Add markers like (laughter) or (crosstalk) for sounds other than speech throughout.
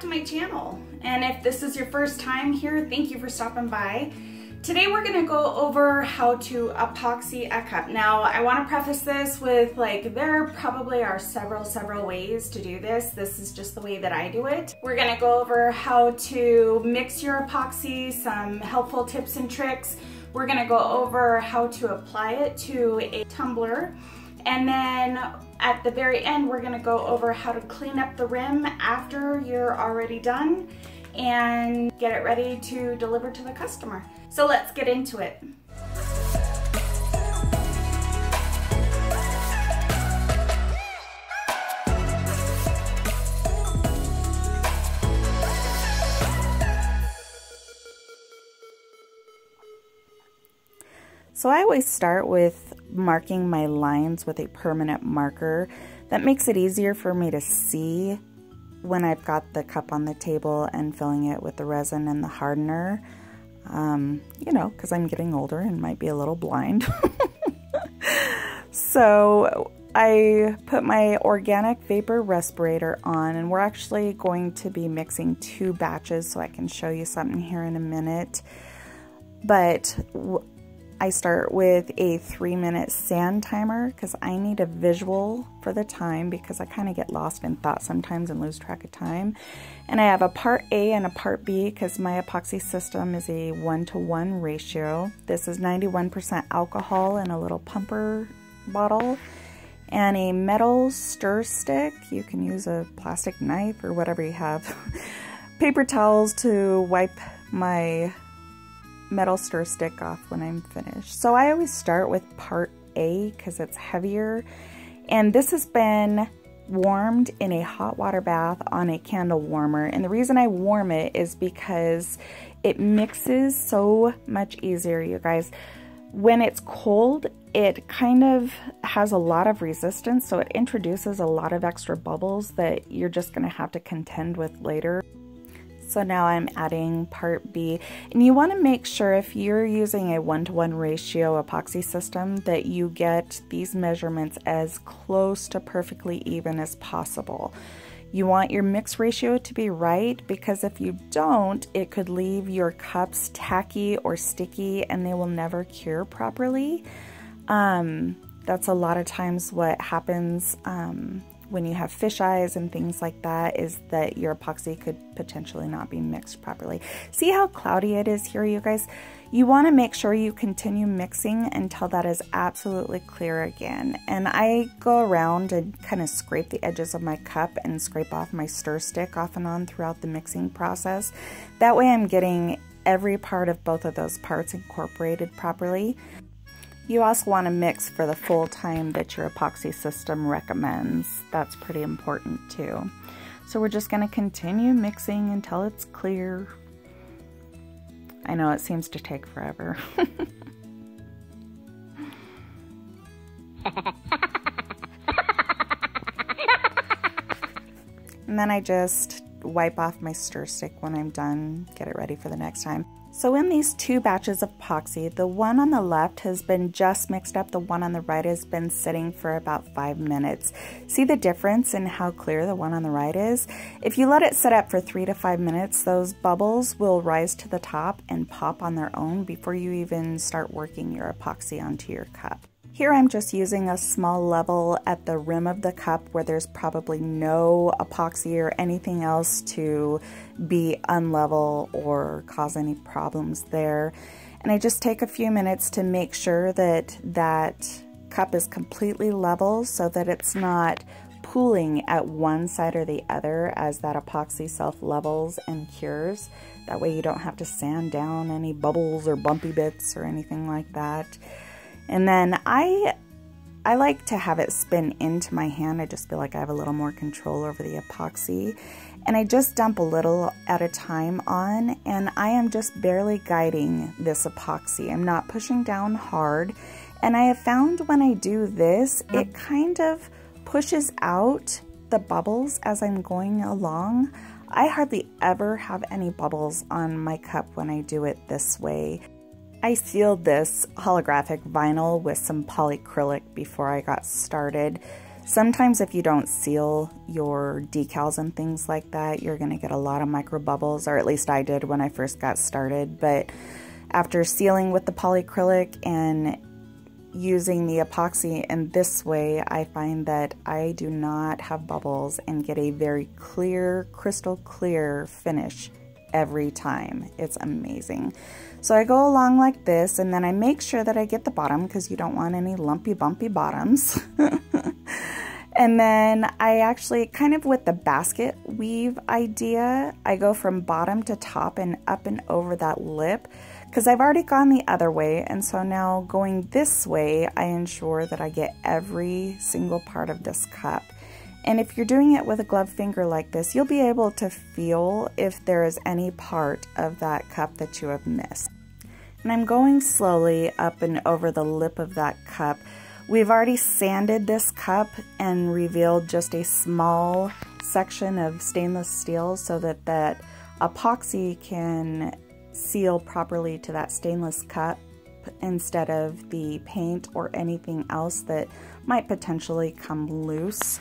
to my channel. And if this is your first time here, thank you for stopping by. Today we're gonna go over how to epoxy a cup. Now I wanna preface this with like, there probably are several, several ways to do this. This is just the way that I do it. We're gonna go over how to mix your epoxy, some helpful tips and tricks. We're gonna go over how to apply it to a tumbler. And then at the very end, we're gonna go over how to clean up the rim after you're already done and get it ready to deliver to the customer. So let's get into it. So I always start with marking my lines with a permanent marker. That makes it easier for me to see when I've got the cup on the table and filling it with the resin and the hardener. Um, you know, because I'm getting older and might be a little blind. (laughs) so I put my organic vapor respirator on and we're actually going to be mixing two batches so I can show you something here in a minute. But I start with a three minute sand timer because I need a visual for the time because I kind of get lost in thought sometimes and lose track of time. And I have a part A and a part B because my epoxy system is a one to one ratio. This is 91% alcohol in a little pumper bottle and a metal stir stick. You can use a plastic knife or whatever you have. (laughs) Paper towels to wipe my metal stir stick off when I'm finished. So I always start with part A because it's heavier. And this has been warmed in a hot water bath on a candle warmer. And the reason I warm it is because it mixes so much easier, you guys. When it's cold, it kind of has a lot of resistance, so it introduces a lot of extra bubbles that you're just gonna have to contend with later. So now I'm adding part B. And you want to make sure if you're using a one-to-one -one ratio epoxy system that you get these measurements as close to perfectly even as possible. You want your mix ratio to be right because if you don't, it could leave your cups tacky or sticky and they will never cure properly. Um, that's a lot of times what happens um, when you have fish eyes and things like that is that your epoxy could potentially not be mixed properly. See how cloudy it is here, you guys? You want to make sure you continue mixing until that is absolutely clear again. And I go around and kind of scrape the edges of my cup and scrape off my stir stick off and on throughout the mixing process. That way I'm getting every part of both of those parts incorporated properly. You also want to mix for the full time that your epoxy system recommends. That's pretty important too. So we're just going to continue mixing until it's clear. I know it seems to take forever. (laughs) and then I just wipe off my stir stick when I'm done, get it ready for the next time. So in these two batches of epoxy, the one on the left has been just mixed up, the one on the right has been sitting for about five minutes. See the difference in how clear the one on the right is? If you let it sit up for three to five minutes, those bubbles will rise to the top and pop on their own before you even start working your epoxy onto your cup. Here I'm just using a small level at the rim of the cup where there's probably no epoxy or anything else to be unlevel or cause any problems there. And I just take a few minutes to make sure that that cup is completely level so that it's not pooling at one side or the other as that epoxy self levels and cures. That way you don't have to sand down any bubbles or bumpy bits or anything like that. And then I I like to have it spin into my hand. I just feel like I have a little more control over the epoxy. And I just dump a little at a time on and I am just barely guiding this epoxy. I'm not pushing down hard. And I have found when I do this, it kind of pushes out the bubbles as I'm going along. I hardly ever have any bubbles on my cup when I do it this way. I sealed this holographic vinyl with some polyacrylic before I got started. Sometimes if you don't seal your decals and things like that, you're going to get a lot of micro bubbles, or at least I did when I first got started. But after sealing with the polyacrylic and using the epoxy in this way, I find that I do not have bubbles and get a very clear, crystal clear finish every time. It's amazing. So I go along like this and then I make sure that I get the bottom because you don't want any lumpy bumpy bottoms. (laughs) and then I actually kind of with the basket weave idea, I go from bottom to top and up and over that lip because I've already gone the other way and so now going this way I ensure that I get every single part of this cup and if you're doing it with a glove finger like this you'll be able to feel if there is any part of that cup that you have missed and I'm going slowly up and over the lip of that cup we've already sanded this cup and revealed just a small section of stainless steel so that that epoxy can seal properly to that stainless cup instead of the paint or anything else that might potentially come loose.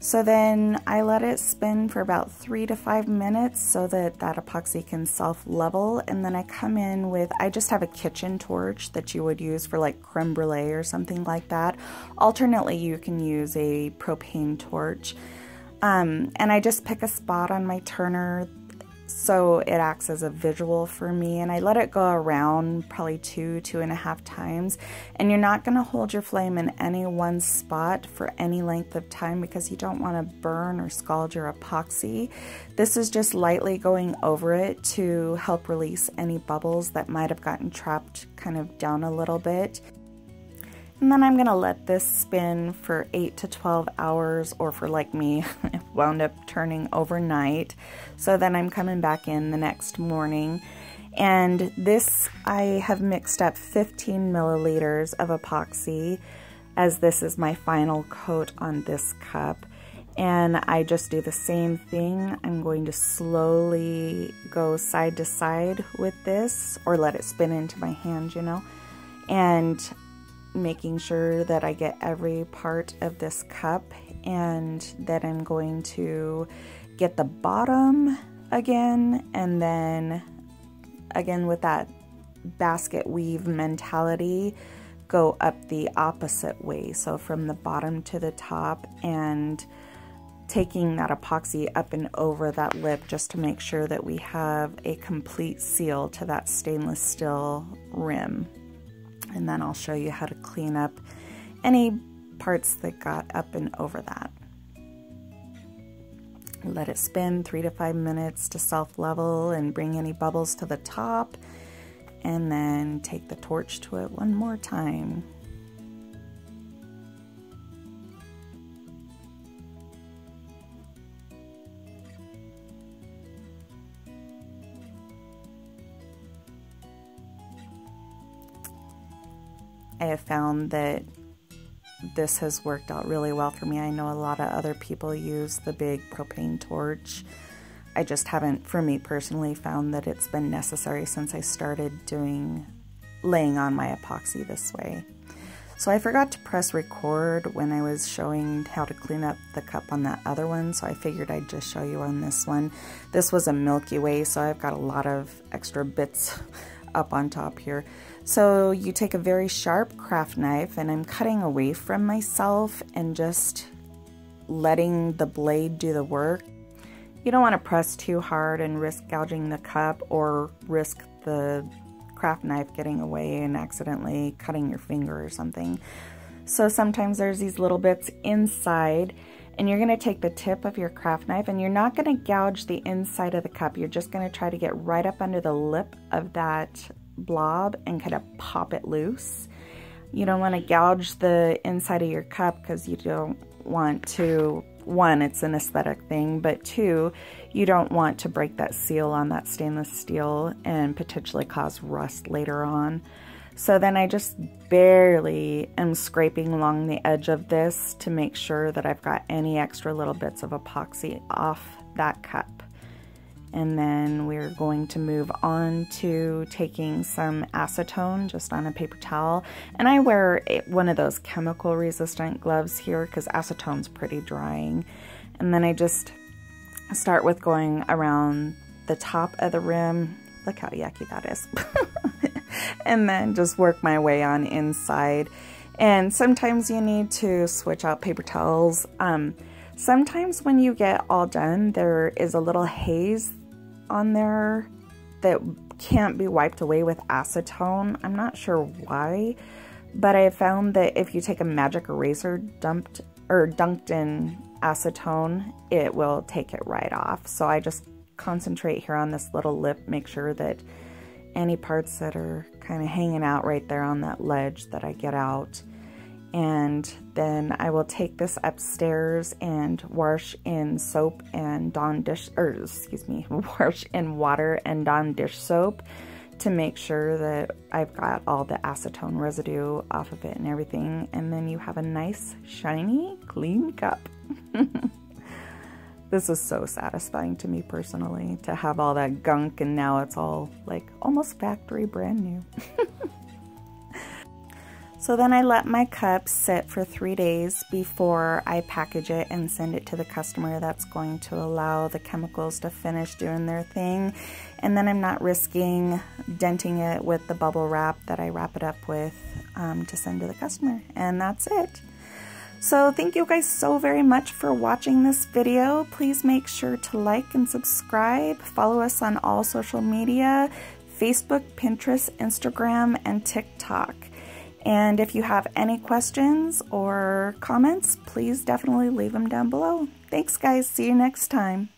So then I let it spin for about three to five minutes so that that epoxy can self-level. And then I come in with, I just have a kitchen torch that you would use for like creme brulee or something like that. Alternately, you can use a propane torch. Um, and I just pick a spot on my turner so it acts as a visual for me and I let it go around probably two two and a half times. And you're not going to hold your flame in any one spot for any length of time because you don't want to burn or scald your epoxy. This is just lightly going over it to help release any bubbles that might have gotten trapped kind of down a little bit. And then I'm gonna let this spin for 8 to 12 hours, or for like me, (laughs) wound up turning overnight. So then I'm coming back in the next morning. And this, I have mixed up 15 milliliters of epoxy, as this is my final coat on this cup. And I just do the same thing. I'm going to slowly go side to side with this, or let it spin into my hand, you know. And making sure that I get every part of this cup and then I'm going to get the bottom again and then again with that basket weave mentality go up the opposite way. So from the bottom to the top and taking that epoxy up and over that lip just to make sure that we have a complete seal to that stainless steel rim. And then I'll show you how to clean up any parts that got up and over that. Let it spin three to five minutes to self-level and bring any bubbles to the top and then take the torch to it one more time. I have found that this has worked out really well for me. I know a lot of other people use the big propane torch. I just haven't, for me personally, found that it's been necessary since I started doing laying on my epoxy this way. So I forgot to press record when I was showing how to clean up the cup on that other one, so I figured I'd just show you on this one. This was a Milky Way, so I've got a lot of extra bits up on top here. So you take a very sharp craft knife and I'm cutting away from myself and just letting the blade do the work. You don't want to press too hard and risk gouging the cup or risk the craft knife getting away and accidentally cutting your finger or something. So sometimes there's these little bits inside and you're going to take the tip of your craft knife and you're not going to gouge the inside of the cup. You're just going to try to get right up under the lip of that blob and kind of pop it loose. You don't want to gouge the inside of your cup because you don't want to, one, it's an aesthetic thing, but two, you don't want to break that seal on that stainless steel and potentially cause rust later on. So then I just barely am scraping along the edge of this to make sure that I've got any extra little bits of epoxy off that cup. And then we're going to move on to taking some acetone just on a paper towel. And I wear one of those chemical resistant gloves here because acetone's pretty drying. And then I just start with going around the top of the rim. Look how yucky that is. (laughs) (laughs) and then just work my way on inside. And sometimes you need to switch out paper towels. Um, sometimes when you get all done, there is a little haze on there that can't be wiped away with acetone. I'm not sure why, but I found that if you take a magic eraser dumped or dunked in acetone, it will take it right off. So I just concentrate here on this little lip, make sure that any parts that are kind of hanging out right there on that ledge that I get out. And then I will take this upstairs and wash in soap and Dawn dish, or excuse me, (laughs) wash in water and Dawn dish soap to make sure that I've got all the acetone residue off of it and everything. And then you have a nice, shiny, clean cup. (laughs) this is so satisfying to me personally to have all that gunk and now it's all like almost factory brand new. (laughs) so then I let my cup sit for three days before I package it and send it to the customer. That's going to allow the chemicals to finish doing their thing. And then I'm not risking denting it with the bubble wrap that I wrap it up with um, to send to the customer. And that's it. So thank you guys so very much for watching this video. Please make sure to like and subscribe. Follow us on all social media, Facebook, Pinterest, Instagram, and TikTok. And if you have any questions or comments, please definitely leave them down below. Thanks guys. See you next time.